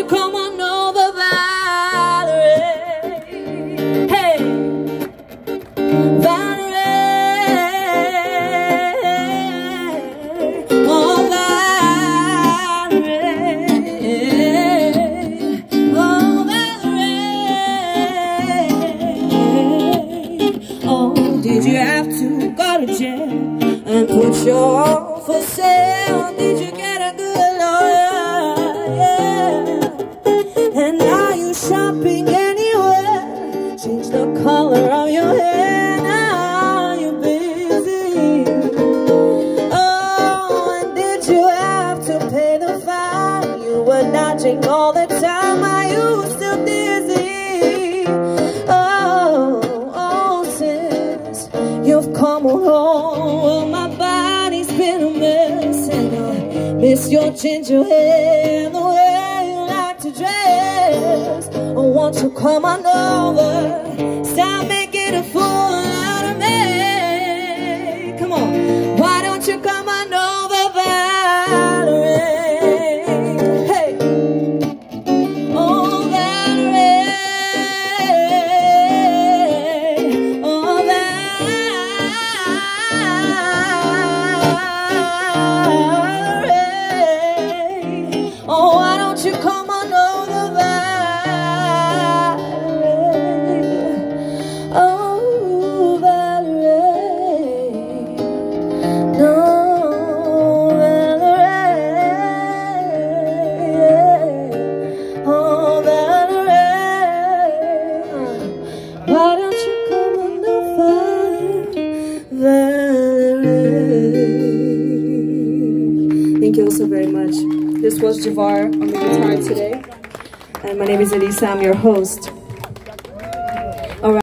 you come on over, Valerie? Hey, Valerie, oh Valerie, oh Valerie, oh did you have to go to jail and put your for sale? Shopping anywhere? Change the color of your hair. Now you're you busy? Oh, and did you have to pay the fine? You were dodging all the time. Are you still dizzy? Oh, oh, sis, you've come home. Well, my body's been a mess, and I miss your ginger hair, you come on over, stop making a fool out of me. Come on, why don't you come on over, Valerie? Hey. Oh, Valerie. Oh, Valerie. Oh, why don't you come Thank you all so very much. This was Javar on the guitar today. And my name is Elisa. I'm your host.